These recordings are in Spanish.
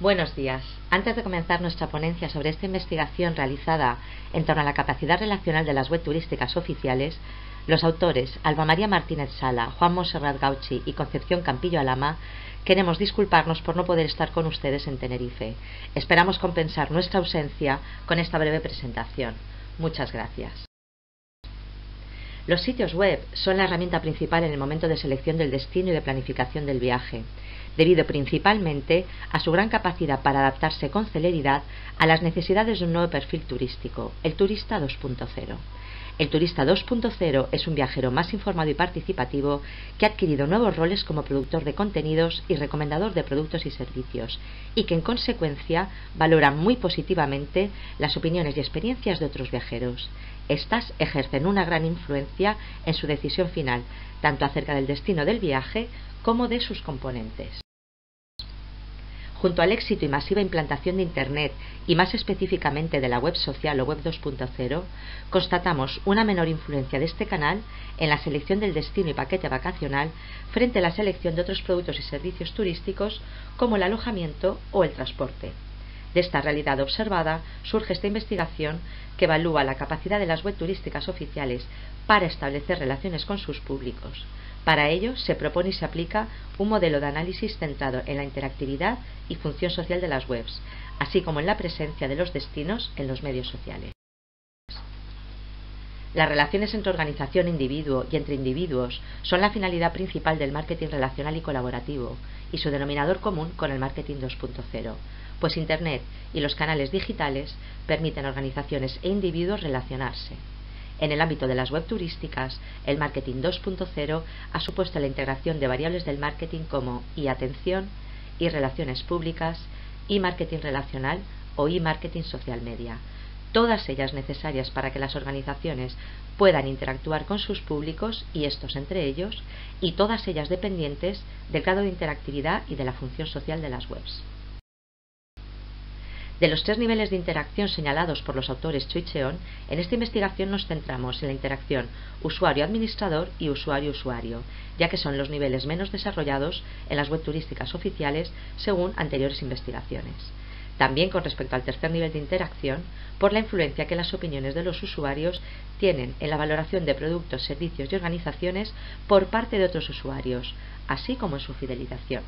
Buenos días. Antes de comenzar nuestra ponencia sobre esta investigación realizada en torno a la capacidad relacional de las web turísticas oficiales, los autores Alba María Martínez Sala, Juan Monserrat Gauchi y Concepción Campillo Alama queremos disculparnos por no poder estar con ustedes en Tenerife. Esperamos compensar nuestra ausencia con esta breve presentación. Muchas gracias. Los sitios web son la herramienta principal en el momento de selección del destino y de planificación del viaje debido principalmente a su gran capacidad para adaptarse con celeridad a las necesidades de un nuevo perfil turístico, el turista 2.0. El turista 2.0 es un viajero más informado y participativo que ha adquirido nuevos roles como productor de contenidos y recomendador de productos y servicios, y que en consecuencia valora muy positivamente las opiniones y experiencias de otros viajeros. Estas ejercen una gran influencia en su decisión final, tanto acerca del destino del viaje como de sus componentes. Junto al éxito y masiva implantación de Internet y más específicamente de la web social o web 2.0, constatamos una menor influencia de este canal en la selección del destino y paquete vacacional frente a la selección de otros productos y servicios turísticos como el alojamiento o el transporte. De esta realidad observada surge esta investigación que evalúa la capacidad de las web turísticas oficiales para establecer relaciones con sus públicos, para ello, se propone y se aplica un modelo de análisis centrado en la interactividad y función social de las webs, así como en la presencia de los destinos en los medios sociales. Las relaciones entre organización e individuo y entre individuos son la finalidad principal del marketing relacional y colaborativo y su denominador común con el marketing 2.0, pues Internet y los canales digitales permiten a organizaciones e individuos relacionarse, en el ámbito de las web turísticas, el marketing 2.0 ha supuesto la integración de variables del marketing como y atención, y relaciones públicas, y marketing relacional o y marketing social media, todas ellas necesarias para que las organizaciones puedan interactuar con sus públicos y estos entre ellos, y todas ellas dependientes del grado de interactividad y de la función social de las webs. De los tres niveles de interacción señalados por los autores Chuicheon, en esta investigación nos centramos en la interacción usuario-administrador y usuario-usuario, ya que son los niveles menos desarrollados en las web turísticas oficiales según anteriores investigaciones. También con respecto al tercer nivel de interacción, por la influencia que las opiniones de los usuarios tienen en la valoración de productos, servicios y organizaciones por parte de otros usuarios, así como en su fidelización.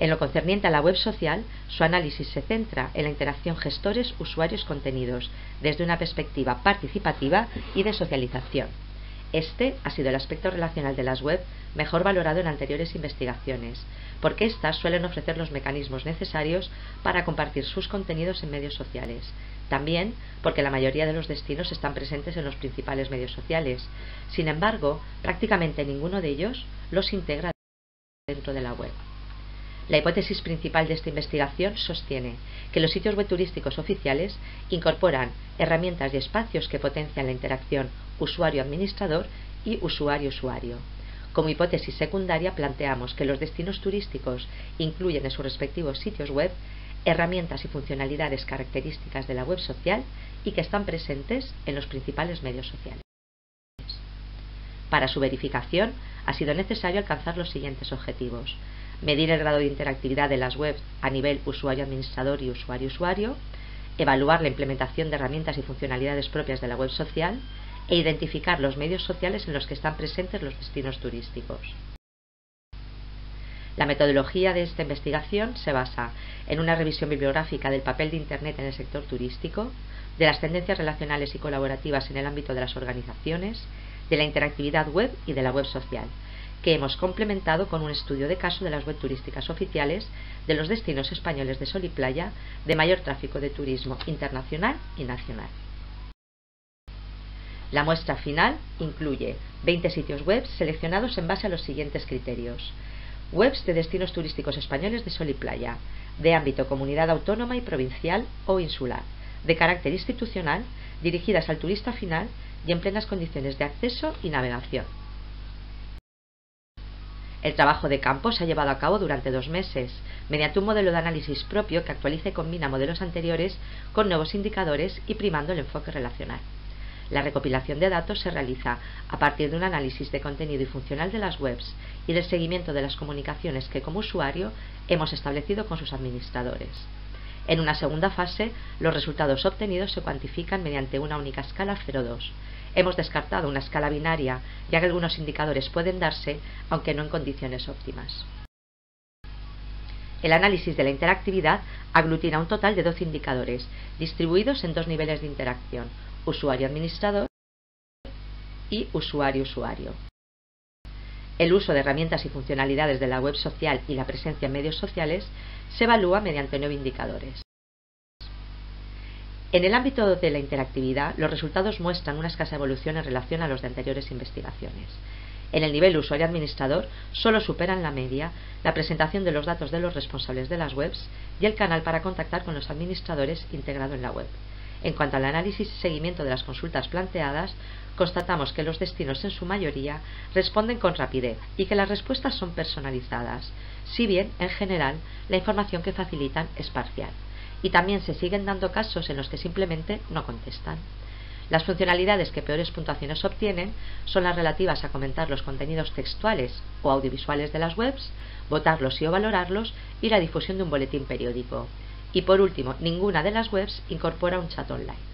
En lo concerniente a la web social, su análisis se centra en la interacción gestores-usuarios-contenidos desde una perspectiva participativa y de socialización. Este ha sido el aspecto relacional de las web mejor valorado en anteriores investigaciones, porque éstas suelen ofrecer los mecanismos necesarios para compartir sus contenidos en medios sociales. También porque la mayoría de los destinos están presentes en los principales medios sociales. Sin embargo, prácticamente ninguno de ellos los integra dentro de la web. La hipótesis principal de esta investigación sostiene que los sitios web turísticos oficiales incorporan herramientas y espacios que potencian la interacción usuario-administrador y usuario-usuario. Como hipótesis secundaria planteamos que los destinos turísticos incluyen en sus respectivos sitios web herramientas y funcionalidades características de la web social y que están presentes en los principales medios sociales. Para su verificación ha sido necesario alcanzar los siguientes objetivos medir el grado de interactividad de las webs a nivel usuario-administrador y usuario-usuario, evaluar la implementación de herramientas y funcionalidades propias de la web social e identificar los medios sociales en los que están presentes los destinos turísticos. La metodología de esta investigación se basa en una revisión bibliográfica del papel de Internet en el sector turístico, de las tendencias relacionales y colaborativas en el ámbito de las organizaciones, de la interactividad web y de la web social, que hemos complementado con un estudio de caso de las web turísticas oficiales de los destinos españoles de sol y playa de mayor tráfico de turismo internacional y nacional. La muestra final incluye 20 sitios web seleccionados en base a los siguientes criterios. Webs de destinos turísticos españoles de sol y playa, de ámbito comunidad autónoma y provincial o insular, de carácter institucional, dirigidas al turista final y en plenas condiciones de acceso y navegación. El trabajo de campo se ha llevado a cabo durante dos meses, mediante un modelo de análisis propio que actualiza y combina modelos anteriores con nuevos indicadores y primando el enfoque relacional. La recopilación de datos se realiza a partir de un análisis de contenido y funcional de las webs y del seguimiento de las comunicaciones que como usuario hemos establecido con sus administradores. En una segunda fase, los resultados obtenidos se cuantifican mediante una única escala 0,2. Hemos descartado una escala binaria, ya que algunos indicadores pueden darse, aunque no en condiciones óptimas. El análisis de la interactividad aglutina un total de 12 indicadores, distribuidos en dos niveles de interacción, usuario-administrador y usuario-usuario. El uso de herramientas y funcionalidades de la web social y la presencia en medios sociales se evalúa mediante nueve indicadores. En el ámbito de la interactividad, los resultados muestran una escasa evolución en relación a los de anteriores investigaciones. En el nivel usuario-administrador solo superan la media la presentación de los datos de los responsables de las webs y el canal para contactar con los administradores integrado en la web. En cuanto al análisis y seguimiento de las consultas planteadas, constatamos que los destinos en su mayoría responden con rapidez y que las respuestas son personalizadas, si bien, en general, la información que facilitan es parcial. Y también se siguen dando casos en los que simplemente no contestan. Las funcionalidades que peores puntuaciones obtienen son las relativas a comentar los contenidos textuales o audiovisuales de las webs, votarlos y o valorarlos y la difusión de un boletín periódico. Y por último, ninguna de las webs incorpora un chat online.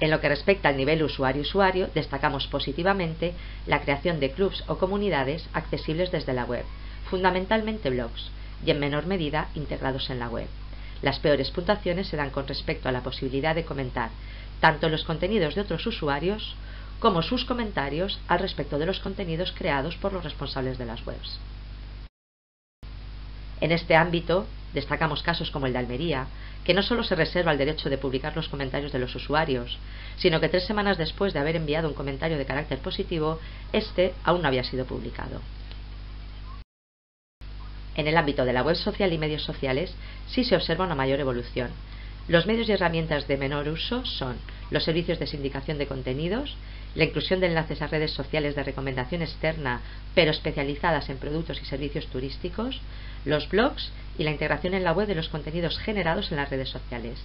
En lo que respecta al nivel usuario-usuario, destacamos positivamente la creación de clubs o comunidades accesibles desde la web, fundamentalmente blogs, y en menor medida integrados en la web. Las peores puntuaciones se dan con respecto a la posibilidad de comentar tanto los contenidos de otros usuarios como sus comentarios al respecto de los contenidos creados por los responsables de las webs. En este ámbito, destacamos casos como el de Almería, que no solo se reserva el derecho de publicar los comentarios de los usuarios, sino que tres semanas después de haber enviado un comentario de carácter positivo, este aún no había sido publicado. En el ámbito de la web social y medios sociales sí se observa una mayor evolución. Los medios y herramientas de menor uso son los servicios de sindicación de contenidos, la inclusión de enlaces a redes sociales de recomendación externa, pero especializadas en productos y servicios turísticos, los blogs y la integración en la web de los contenidos generados en las redes sociales.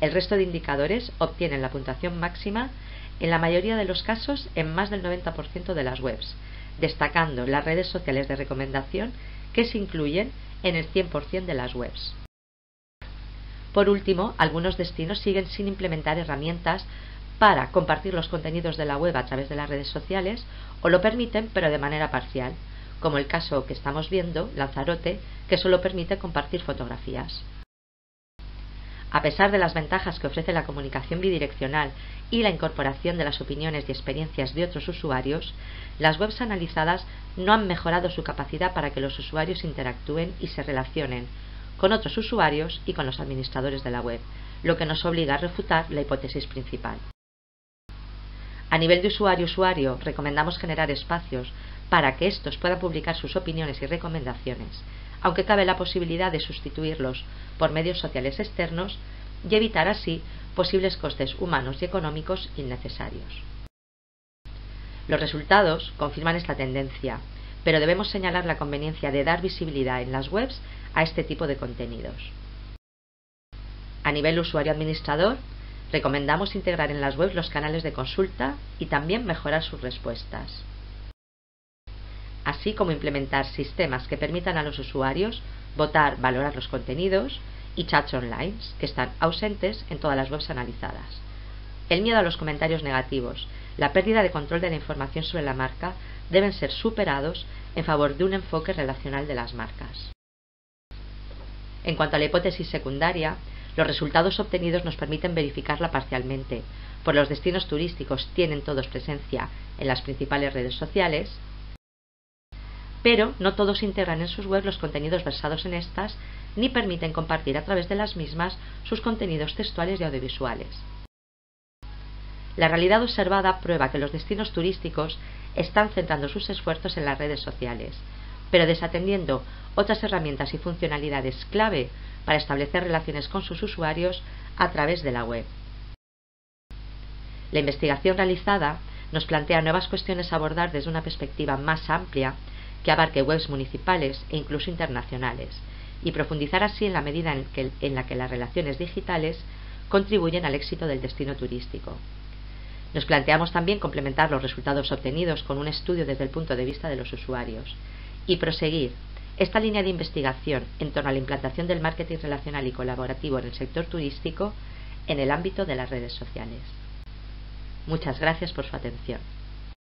El resto de indicadores obtienen la puntuación máxima en la mayoría de los casos en más del 90% de las webs, destacando las redes sociales de recomendación que se incluyen en el 100% de las webs. Por último, algunos destinos siguen sin implementar herramientas para compartir los contenidos de la web a través de las redes sociales o lo permiten pero de manera parcial, como el caso que estamos viendo, Lanzarote, que solo permite compartir fotografías. A pesar de las ventajas que ofrece la comunicación bidireccional y la incorporación de las opiniones y experiencias de otros usuarios, las webs analizadas no han mejorado su capacidad para que los usuarios interactúen y se relacionen con otros usuarios y con los administradores de la web, lo que nos obliga a refutar la hipótesis principal. A nivel de usuario-usuario, recomendamos generar espacios para que estos puedan publicar sus opiniones y recomendaciones, aunque cabe la posibilidad de sustituirlos por medios sociales externos y evitar así posibles costes humanos y económicos innecesarios. Los resultados confirman esta tendencia, pero debemos señalar la conveniencia de dar visibilidad en las webs a este tipo de contenidos. A nivel usuario-administrador, Recomendamos integrar en las webs los canales de consulta y también mejorar sus respuestas, así como implementar sistemas que permitan a los usuarios votar, valorar los contenidos y chats online que están ausentes en todas las webs analizadas. El miedo a los comentarios negativos, la pérdida de control de la información sobre la marca deben ser superados en favor de un enfoque relacional de las marcas. En cuanto a la hipótesis secundaria, los resultados obtenidos nos permiten verificarla parcialmente, pues los destinos turísticos tienen todos presencia en las principales redes sociales, pero no todos integran en sus webs los contenidos versados en estas, ni permiten compartir a través de las mismas sus contenidos textuales y audiovisuales. La realidad observada prueba que los destinos turísticos están centrando sus esfuerzos en las redes sociales, pero desatendiendo otras herramientas y funcionalidades clave para establecer relaciones con sus usuarios a través de la web. La investigación realizada nos plantea nuevas cuestiones a abordar desde una perspectiva más amplia que abarque webs municipales e incluso internacionales, y profundizar así en la medida en, la que las relaciones digitales contribuyen al éxito del destino turístico. Nos planteamos también complementar los resultados obtenidos con un estudio desde el punto de vista de los usuarios y proseguir esta línea de investigación en torno a la implantación del marketing relacional y colaborativo en el sector turístico en el ámbito de las redes sociales. Muchas gracias por su atención.